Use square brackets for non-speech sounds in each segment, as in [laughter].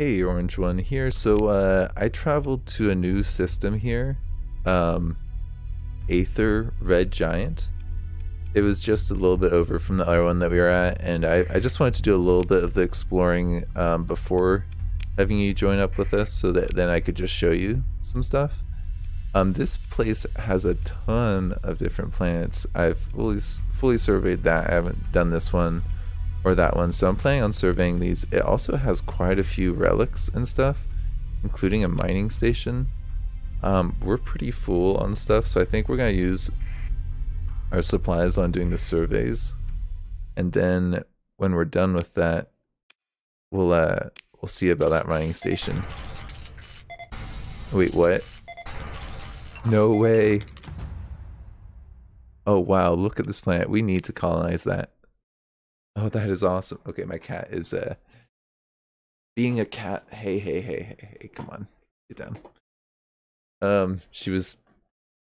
Hey, Orange One here. So uh, I traveled to a new system here, um, Aether Red Giant. It was just a little bit over from the other one that we were at, and I, I just wanted to do a little bit of the exploring um, before having you join up with us so that then I could just show you some stuff. Um, this place has a ton of different planets. I've fully fully surveyed that. I haven't done this one or that one, so I'm planning on surveying these. It also has quite a few relics and stuff, including a mining station. Um, we're pretty full on stuff, so I think we're gonna use our supplies on doing the surveys, and then when we're done with that, we'll uh we'll see about that mining station. Wait, what? No way. Oh wow, look at this planet. We need to colonize that. Oh, that is awesome. Okay, my cat is uh being a cat. Hey, hey, hey, hey, hey, come on. Get down. Um, she was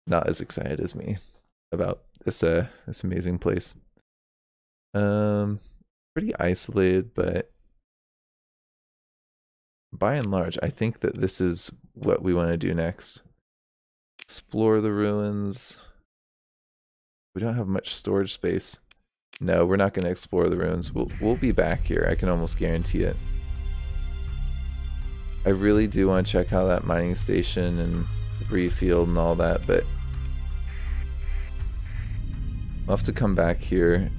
not as excited as me about this uh this amazing place. Um pretty isolated, but by and large, I think that this is what we want to do next. Explore the ruins. We don't have much storage space. No, we're not going to explore the ruins. We'll, we'll be back here. I can almost guarantee it. I really do want to check out that mining station and debris field and all that, but I'll have to come back here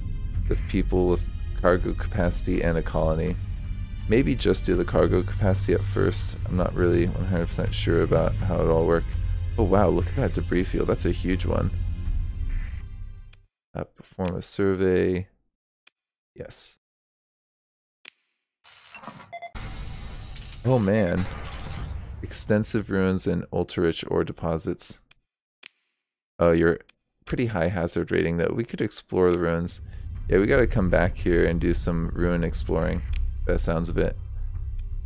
with people with cargo capacity and a colony. Maybe just do the cargo capacity at first. I'm not really 100% sure about how it all works. Oh wow, look at that debris field. That's a huge one. Uh, perform a survey. Yes. Oh man. Extensive ruins and ultra-rich ore deposits. Oh, you're pretty high hazard rating though. We could explore the ruins. Yeah, we gotta come back here and do some ruin exploring. That sounds of it.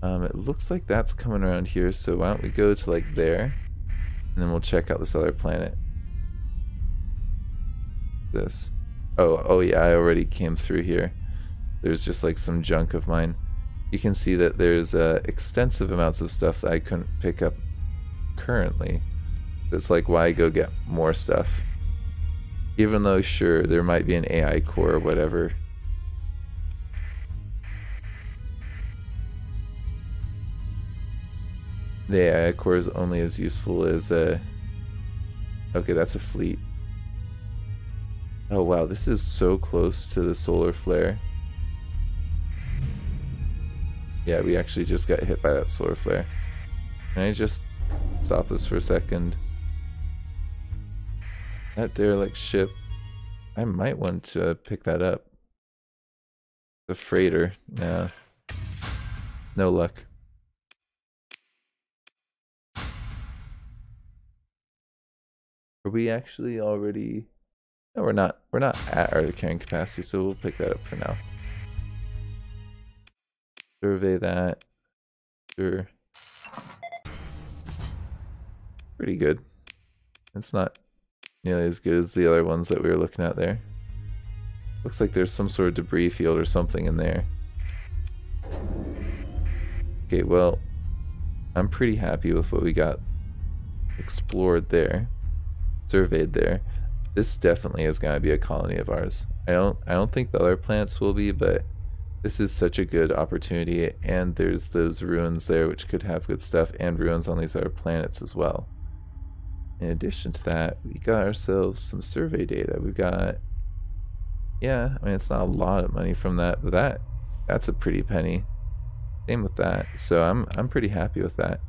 Um, it looks like that's coming around here, so why don't we go to like there? And then we'll check out this other planet. This. Oh, oh yeah, I already came through here. There's just like some junk of mine. You can see that there's uh, extensive amounts of stuff that I couldn't pick up currently. It's like why go get more stuff. Even though sure, there might be an AI core or whatever. The AI core is only as useful as a... Okay, that's a fleet. Oh wow, this is so close to the solar flare. Yeah, we actually just got hit by that solar flare. Can I just stop this for a second? That derelict ship, I might want to pick that up. The freighter, yeah. No luck. Are we actually already... No, we're not. We're not at our carrying capacity, so we'll pick that up for now. Survey that. Sure. Pretty good. It's not nearly as good as the other ones that we were looking at there. Looks like there's some sort of debris field or something in there. Okay, well, I'm pretty happy with what we got explored there surveyed there. This definitely is going to be a colony of ours. I don't I don't think the other plants will be, but this is such a good opportunity and there's those ruins there which could have good stuff and ruins on these other planets as well. In addition to that, we got ourselves some survey data. We got yeah, I mean it's not a lot of money from that, but that that's a pretty penny. Same with that. So I'm I'm pretty happy with that.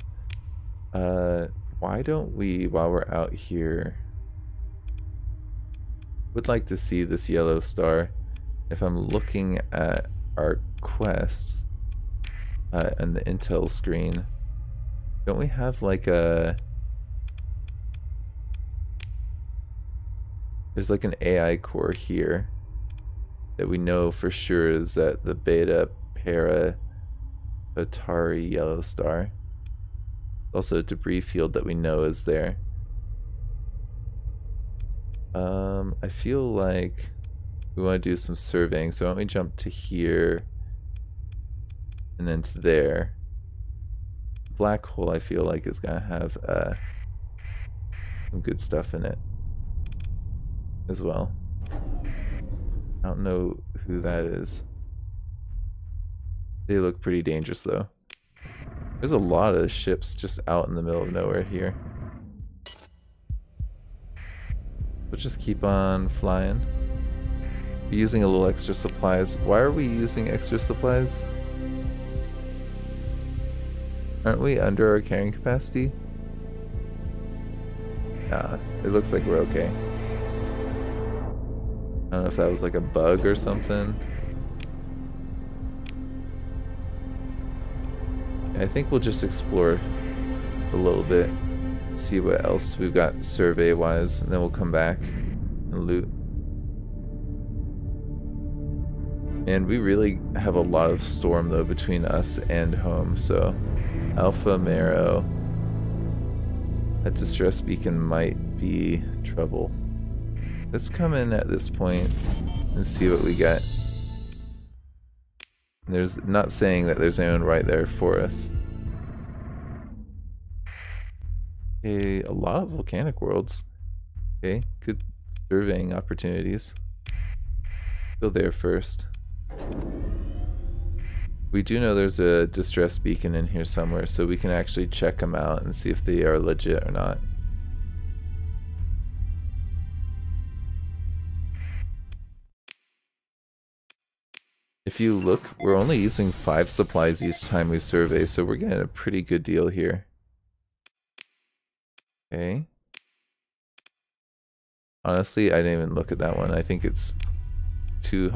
Uh why don't we while we're out here would like to see this yellow star. If I'm looking at our quests uh, and the intel screen, don't we have like a... There's like an AI core here that we know for sure is at the Beta Para Atari yellow star. Also a debris field that we know is there. Um, I feel like we want to do some surveying, so why don't we jump to here and then to there. black hole I feel like is gonna have uh, some good stuff in it as well. I don't know who that is. They look pretty dangerous though. There's a lot of ships just out in the middle of nowhere here. Just keep on flying. We're using a little extra supplies. Why are we using extra supplies? Aren't we under our carrying capacity? Nah, it looks like we're okay. I don't know if that was like a bug or something. I think we'll just explore a little bit, see what else we've got survey-wise, and then we'll come back and loot. And we really have a lot of storm though between us and home, so Alpha Marrow. That distress beacon might be trouble. Let's come in at this point and see what we get. There's not saying that there's anyone right there for us. A lot of volcanic worlds. Okay, good surveying opportunities. Go there first. We do know there's a distress beacon in here somewhere, so we can actually check them out and see if they are legit or not. If you look, we're only using five supplies each time we survey, so we're getting a pretty good deal here. Okay. Honestly, I didn't even look at that one. I think it's too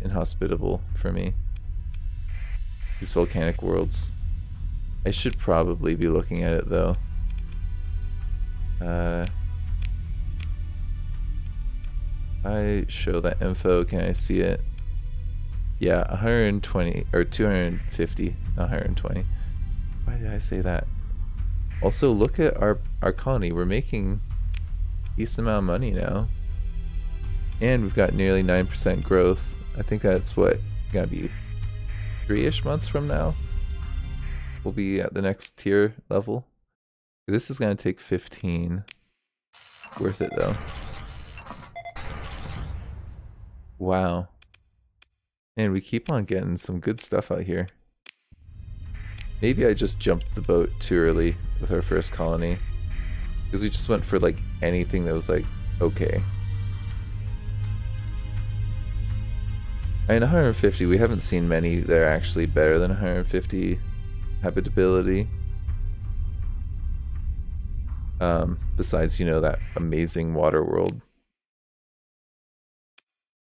inhospitable for me. These volcanic worlds. I should probably be looking at it though. Uh, I show that info. Can I see it? Yeah, 120 or 250, not 120. Why did I say that? Also, look at our our colony. We're making decent amount of money now, and we've got nearly nine percent growth. I think that's what gotta be three-ish months from now. We'll be at the next tier level. This is gonna take 15. Worth it though. Wow. And we keep on getting some good stuff out here. Maybe I just jumped the boat too early with our first colony. Because we just went for like anything that was like, okay. I mean, 150, we haven't seen many that are actually better than 150 habitability. Um, besides, you know, that amazing water world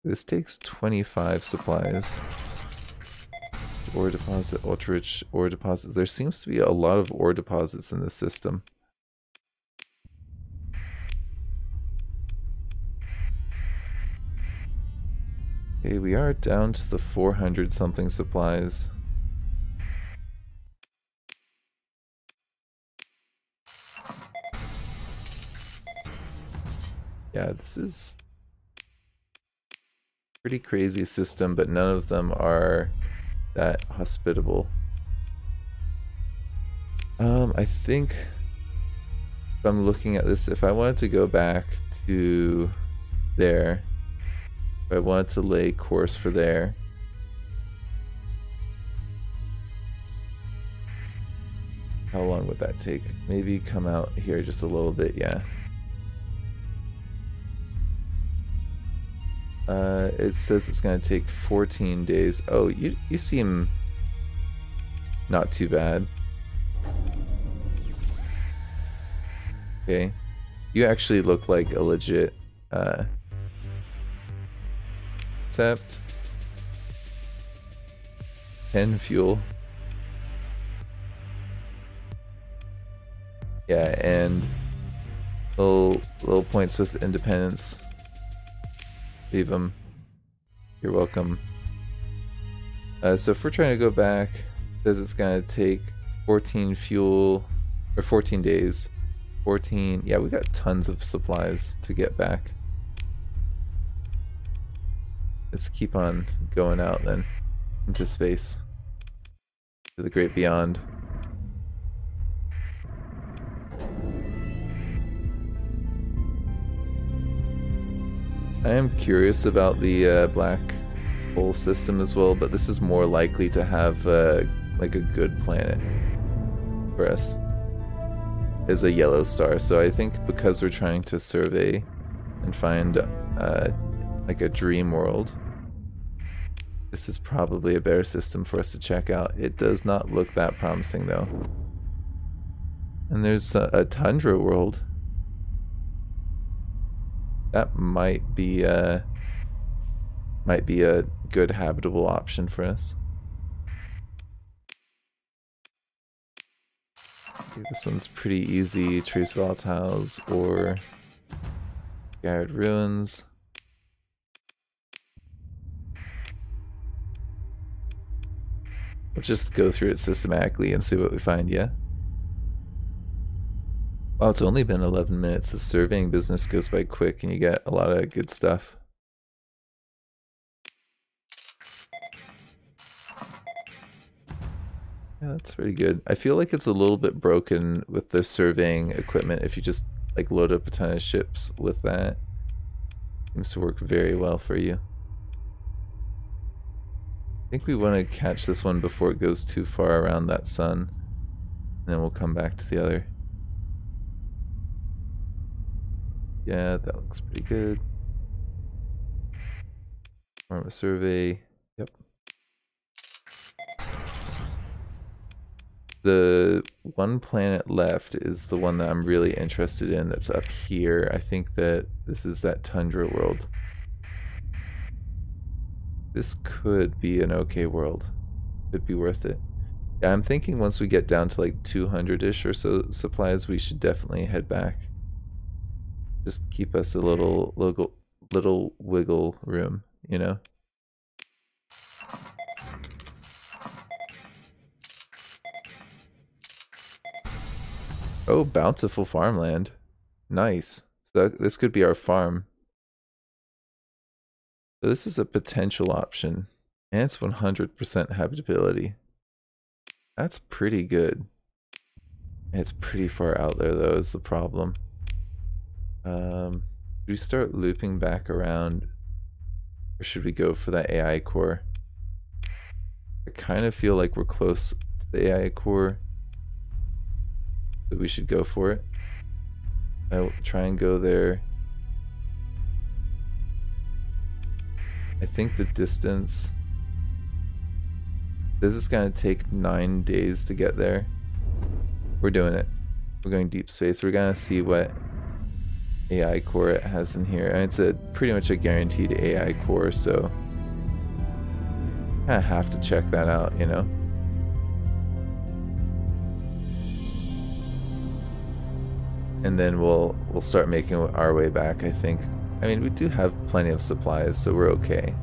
this takes 25 supplies. Ore deposit, ultra rich ore deposits. There seems to be a lot of ore deposits in this system. Okay, we are down to the 400 something supplies. Yeah, this is pretty crazy system, but none of them are that hospitable. Um, I think if I'm looking at this, if I wanted to go back to there, if I wanted to lay course for there, how long would that take? Maybe come out here just a little bit, yeah. Uh, it says it's going to take 14 days. Oh, you, you seem not too bad. Okay. You actually look like a legit uh, Sept. 10 fuel. Yeah, and little little points with independence. Leave them. You're welcome. Uh, so if we're trying to go back, says it's gonna take 14 fuel or 14 days. 14. Yeah, we got tons of supplies to get back. Let's keep on going out then into space to the great beyond. I am curious about the uh, black hole system as well, but this is more likely to have uh, like a good planet for us as a yellow star. So I think because we're trying to survey and find uh, like a dream world, this is probably a better system for us to check out. It does not look that promising though. And there's a, a tundra world. That might be a might be a good habitable option for us. This one's pretty easy. Trace volatiles or Garrett ruins. We'll just go through it systematically and see what we find, yeah? Wow, it's only been 11 minutes. The surveying business goes by quick and you get a lot of good stuff. Yeah, that's pretty good. I feel like it's a little bit broken with the surveying equipment if you just like load up a ton of ships with that. Seems to work very well for you. I think we want to catch this one before it goes too far around that sun. And then we'll come back to the other. Yeah, that looks pretty good. Form a survey. Yep. the one planet left is the one that I'm really interested in that's up here. I think that this is that tundra world. This could be an okay world. It'd be worth it. Yeah, I'm thinking once we get down to like 200-ish or so supplies, we should definitely head back. Just keep us a mm-hmm. little, little, little wiggle room, you know? Oh, bountiful farmland. Nice. So that, this could be our farm. So this is a potential option. And it's 100% habitability. That's pretty good. It's pretty far out there though is the problem. Um, we start looping back around? Or should we go for that AI core? I kind of feel like we're close to the AI core that we should go for it. I will try and go there. I think the distance... This is going to take nine days to get there. We're doing it. We're going deep space. We're going to see what AI core it has in here. And it's a pretty much a guaranteed AI core, so... I have to check that out, you know? and then we'll we'll start making our way back. I think. I mean, we do have plenty of supplies, so we're okay.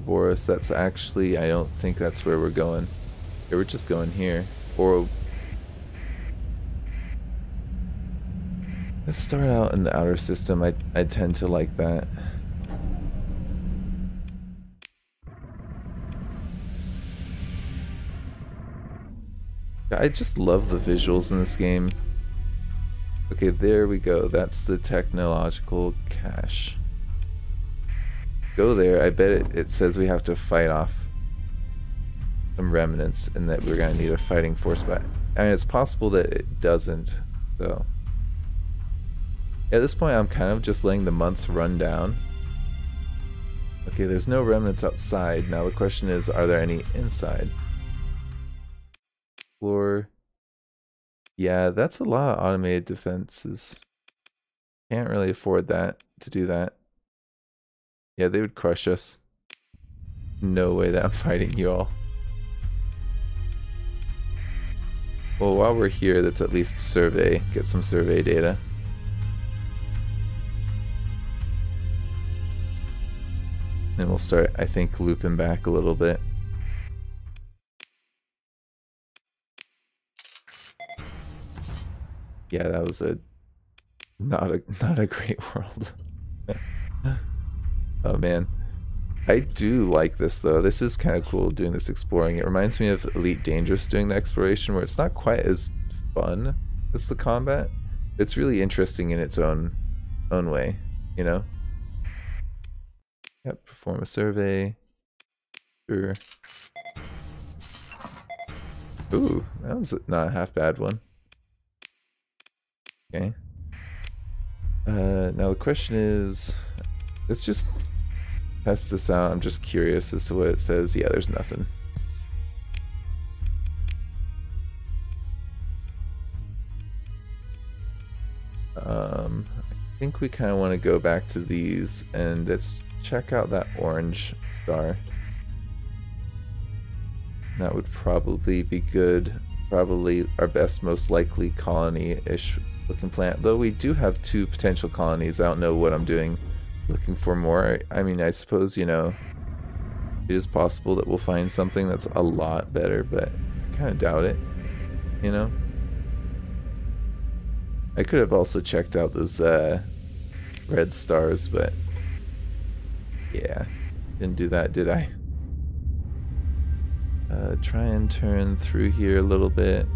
Ouroboros, that's actually, I don't think that's where we're going. We're just going here. Oro... Let's start out in the outer system. I, I tend to like that. I just love the visuals in this game. Okay, there we go. That's the technological cache. Go there. I bet it, it says we have to fight off some remnants and that we're going to need a fighting force. But I mean, it's possible that it doesn't, so. At this point, I'm kind of just letting the months run down. Okay, there's no remnants outside. Now the question is, are there any inside? Floor. Yeah, that's a lot of automated defenses. Can't really afford that to do that. Yeah, they would crush us. No way that I'm fighting you all. Well, while we're here, let's at least survey, get some survey data. Then we'll start, I think, looping back a little bit. yeah, that was a not a [laughs] not a great world. [laughs] oh man, I do like this though. This is kind of cool doing this exploring. It reminds me of Elite Dangerous doing the exploration where it's not quite as fun as the combat. It's really interesting in its own own way, you know? Yep, perform a survey. Sure. Ooh, that was not a half bad one. Okay. Uh, now the question is, let's just test this out. I'm just curious as to what it says. Yeah, there's nothing. Um, I think we kind of want to go back to these and let's check out that orange star. That would probably be good. Probably our best, most likely colony-ish looking plant. Though we do have two potential colonies. I don't know what I'm doing looking for more. I mean, I suppose, you know, it is possible that we'll find something that's a lot better, but I kind of doubt it, you know? I could have also checked out those uh, red stars, but yeah, didn't do that, did I? Uh, try and turn through here a little bit.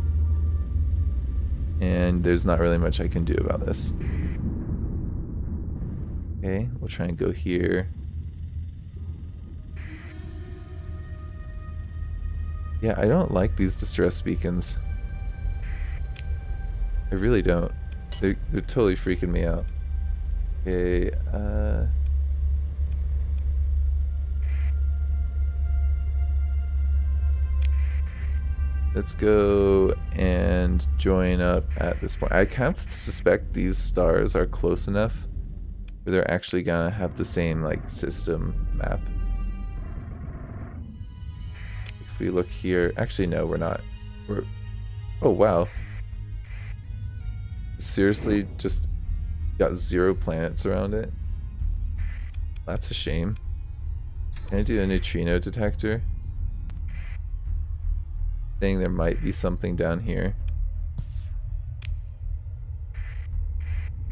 And there's not really much I can do about this. Okay, we'll try and go here. Yeah, I don't like these distress beacons. I really don't. They're, they're totally freaking me out. Okay, uh... Let's go and join up at this point. I kind of suspect these stars are close enough they're actually gonna have the same like system map. If we look here, actually no, we're not. We're oh wow. Seriously, just got zero planets around it. That's a shame. Can I do a neutrino detector? Saying there might be something down here.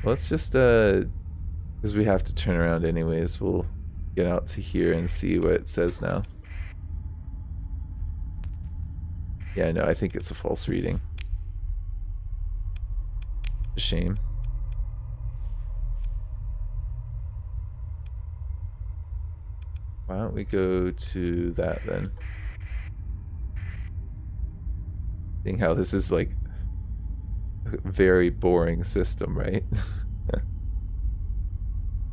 Let's just uh because we have to turn around anyways, we'll get out to here and see what it says now. Yeah, no, I think it's a false reading. A shame. Why don't we go to that then? Seeing how this is like a very boring system, right? [laughs]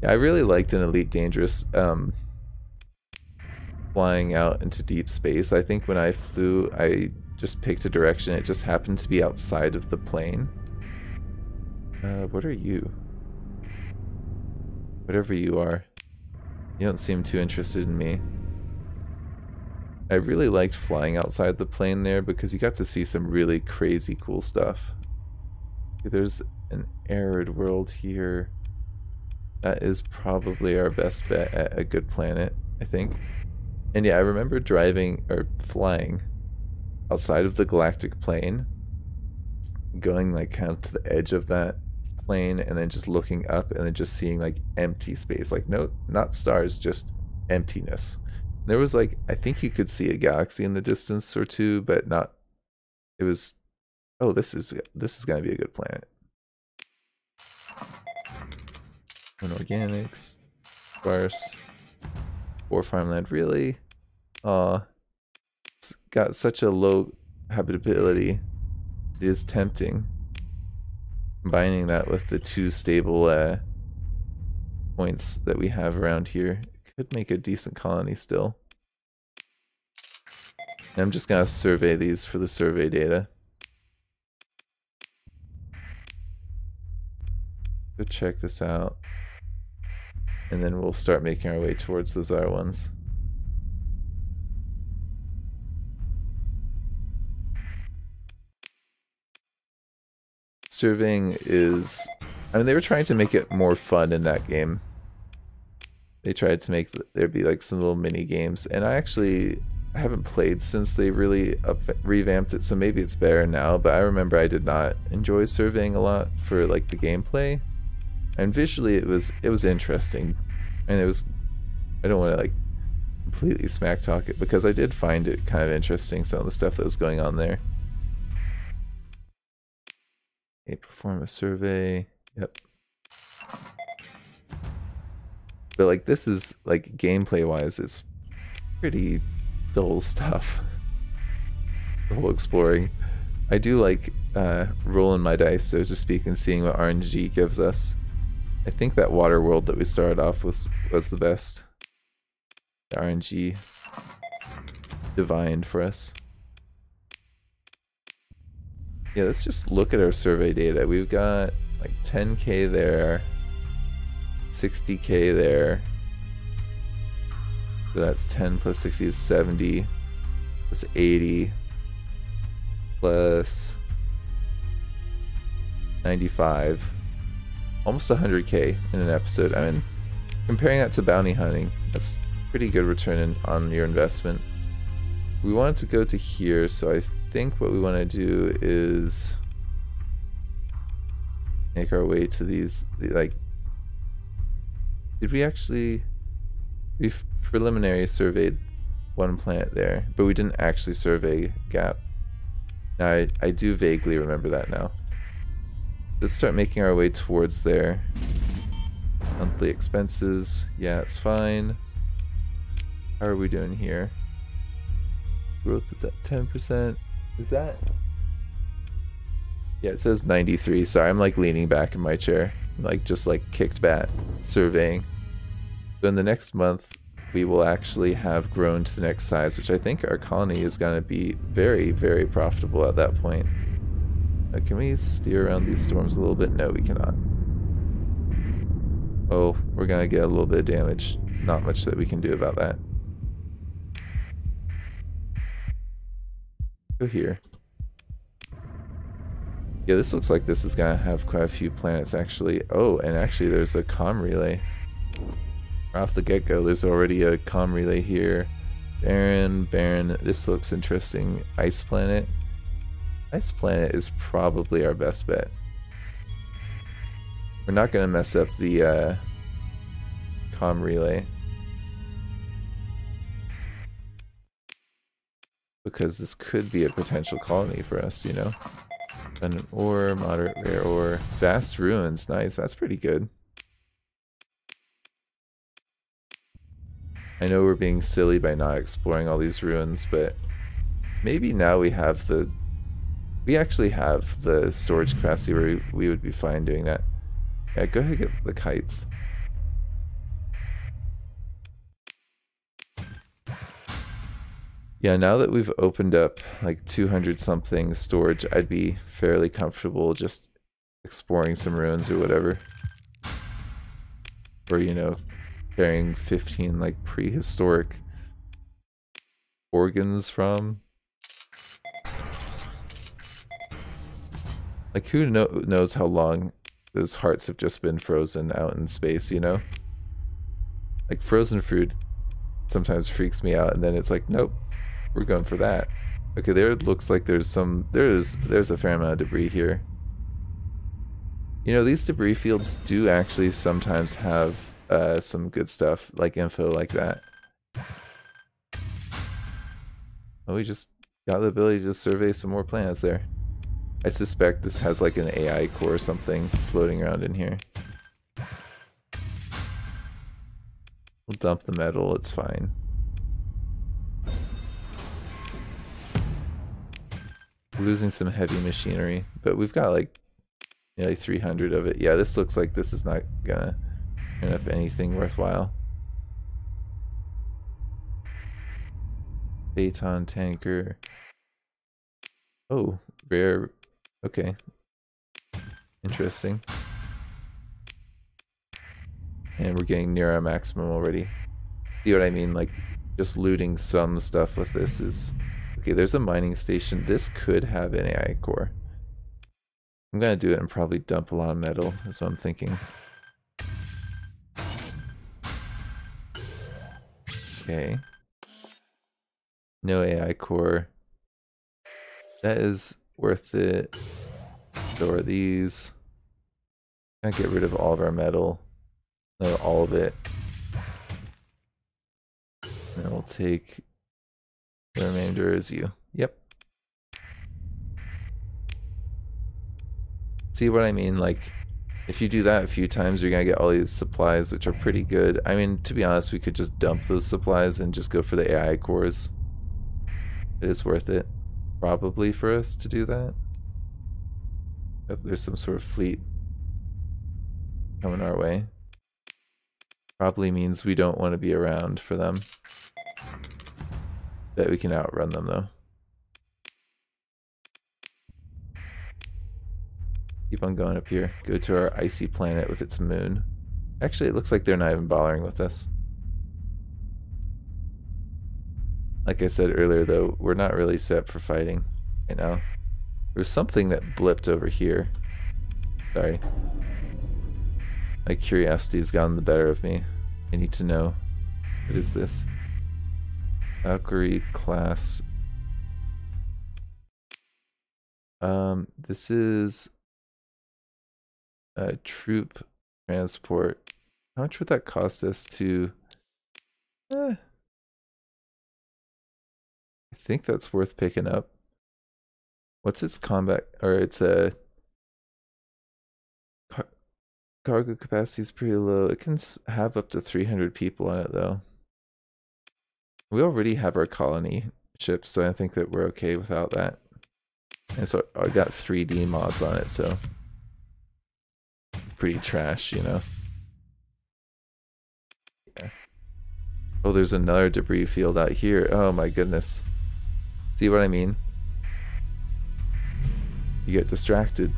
Yeah, I really liked an Elite Dangerous um, flying out into deep space. I think when I flew, I just picked a direction. It just happened to be outside of the plane. Uh, what are you? Whatever you are. You don't seem too interested in me. I really liked flying outside the plane there because you got to see some really crazy cool stuff. There's an arid world here. That is probably our best bet at a good planet, I think. And yeah, I remember driving or flying outside of the galactic plane, going like kind of to the edge of that plane and then just looking up and then just seeing like empty space. Like no not stars, just emptiness. There was like I think you could see a galaxy in the distance or two, but not it was oh this is this is gonna be a good planet. Organics, sparse, or farmland. Really? Uh, it's got such a low habitability. It is tempting. Combining that with the two stable uh, points that we have around here could make a decent colony still. And I'm just gonna survey these for the survey data. Go check this out and then we'll start making our way towards those other ones. Surveying is... I mean, they were trying to make it more fun in that game. They tried to make there be like some little mini games, and I actually haven't played since they really up, revamped it, so maybe it's better now. But I remember I did not enjoy surveying a lot for like the gameplay and visually it was it was interesting and it was i don't want to like completely smack talk it because I did find it kind of interesting, some of the stuff that was going on there. Okay, perform a survey. Yep. But like this is like gameplay wise, it's pretty dull stuff. The whole exploring. I do like uh, rolling my dice, so to speak, and seeing what RNG gives us. I think that water world that we started off was was the best. The RNG divined for us. Yeah, let's just look at our survey data. We've got like 10k there, 60k there. So that's 10 plus 60 is 70, plus 80, plus 95. Almost 100k in an episode. I mean, comparing that to bounty hunting, that's pretty good return on your investment. We wanted to go to here, so I think what we want to do is make our way to these, like, did we actually, we preliminary surveyed one planet there, but we didn't actually survey Gap. Now, I, I do vaguely remember that now. Let's start making our way towards there. Monthly expenses, yeah, it's fine. How are we doing here? Growth is at 10%. Is that? Yeah, it says 93. Sorry, I'm like leaning back in my chair. Like just like kicked back, surveying. So in the next month, we will actually have grown to the next size, which I think our colony is going to be very, very profitable at that point. Uh, can we steer around these storms a little bit? No, we cannot. Oh, we're going to get a little bit of damage. Not much that we can do about that. Go here. Yeah, this looks like this is gonna have quite a few planets actually. Oh, and actually there's a com relay. Off the get-go, there's already a com relay here. Baron, Baron, this looks interesting. Ice Planet. Ice Planet is probably our best bet. We're not gonna mess up the uh, com relay. because this could be a potential colony for us, you know? An ore, moderate rare ore, vast ruins, nice, that's pretty good. I know we're being silly by not exploring all these ruins, but maybe now we have the... We actually have the storage capacity where we, would be fine doing that. Yeah, go ahead get the kites. Yeah, now that we've opened up like 200 something storage, I'd be fairly comfortable just exploring some ruins or whatever. Or, you know, carrying 15 like prehistoric organs from. Like, who know knows how long those hearts have just been frozen out in space, you know? Like, frozen food sometimes freaks me out, and then it's like, nope, we're going for that. Okay, there looks like there's some there's there's a fair amount of debris here. You know, these debris fields do actually sometimes have uh, some good stuff, like info like that. Oh, we just got the ability to survey some more planets there. I suspect this has like an AI core or something floating around in here. We'll dump the metal, it's fine. losing some heavy machinery, but we've got like nearly 300 of it. Yeah, this looks like this is not gonna turn up anything worthwhile. Phaeton tanker. Oh, rare. Okay. Interesting. And we're getting near our maximum already. See what I mean? Like, just looting some stuff with this is Okay, there's a mining station. This could have an AI core. I'm gonna do it and probably dump a lot of metal, is what I'm thinking. Okay. No AI core. That is worth it. Store these. I get rid of all of our metal. No, all of it. And we'll take the remainder as you. Yep. See what I mean? Like, if you do that a few times, you're gonna get all these supplies, which are pretty good. I mean, to be honest, we could just dump those supplies and just go for the AI cores. It is worth it, probably, for us to do that. If there's some sort of fleet coming our way. Probably means we don't want to be around for them. Bet we can outrun them, though. Keep on going up here. Go to our icy planet with its moon. Actually, it looks like they're not even bothering with us. Like I said earlier, though, we're not really set for fighting right now. There's something that blipped over here. Sorry. My curiosity's gotten the better of me. I need to know. What is this? Valkyrie class. Um, this is a troop transport. How much would that cost us to... Eh, think that's worth picking up. What's its combat, or it's a car cargo capacity is pretty low. It can have up to 300 people on it though. We already have our colony ship, so I think that we're okay without that. And so I got 3D mods on it, so pretty trash, you know. Oh, there's another debris field out here. Oh my goodness. See what I mean? You get distracted.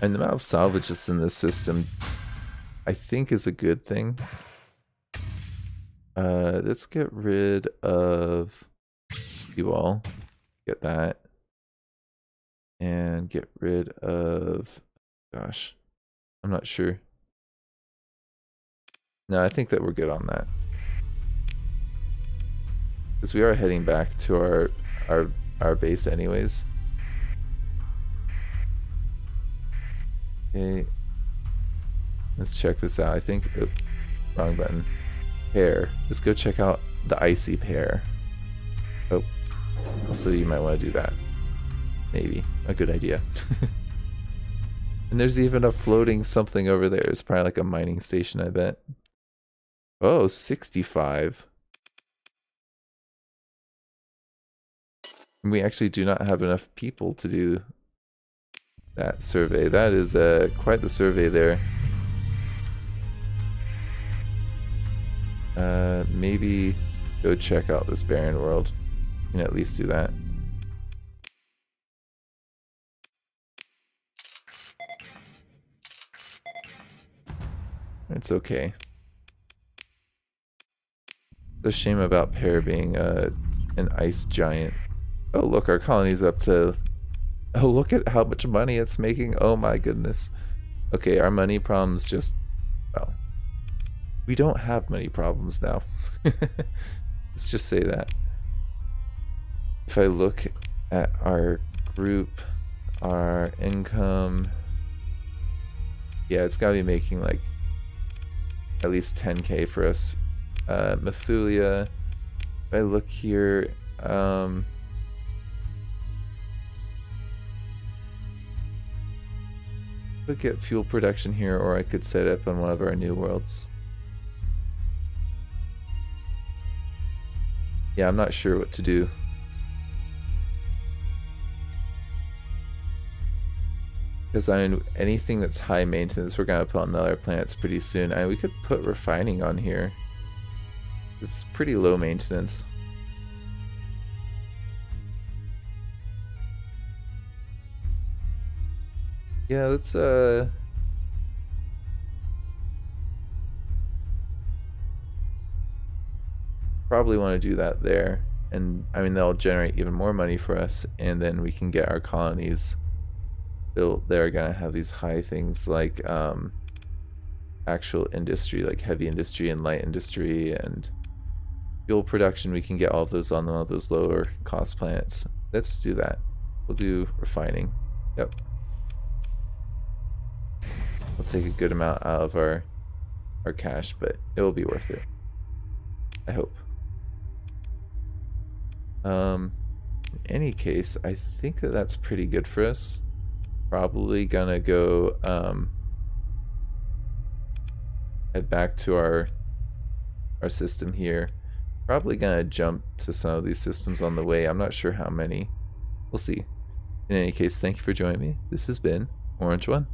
And the amount of salvage that's in this system, I think is a good thing. Uh, let's get rid of you all. Get that. And get rid of, gosh, I'm not sure. No, I think that we're good on that. Because we are heading back to our our our base anyways. Okay. Let's check this out. I think wrong button. Pair. Let's go check out the icy pair. Oh. Also you might want to do that. Maybe. A good idea. [laughs] and there's even a floating something over there. It's probably like a mining station, I bet. Oh, 65. We actually do not have enough people to do that survey. That is uh, quite the survey there. Uh, maybe go check out this barren world. Can at least do that. It's okay. The shame about Pear being uh, an ice giant. Oh, look, our colony's up to... Oh, look at how much money it's making. Oh my goodness. Okay, our money problems just... Well, we don't have money problems now. [laughs] Let's just say that. If I look at our group, our income... Yeah, it's gotta be making like at least 10k for us. Uh, Methulia, if I look here, um, could get fuel production here, or I could set up on one of our new worlds. Yeah, I'm not sure what to do. Because I mean, anything that's high maintenance, we're gonna put on the other planets pretty soon. I mean, we could put refining on here. It's pretty low maintenance. Yeah, let's uh probably want to do that there. And I mean they'll generate even more money for us and then we can get our colonies built. They're gonna have these high things like um actual industry, like heavy industry and light industry and fuel production, we can get all of those on of those lower cost plants. Let's do that. We'll do refining. Yep. We'll take a good amount out of our our cash, but it will be worth it. I hope. Um, in any case, I think that that's pretty good for us. Probably gonna go um, head back to our our system here. Probably gonna jump to some of these systems on the way. I'm not sure how many. We'll see. In any case, thank you for joining me. This has been Orange One.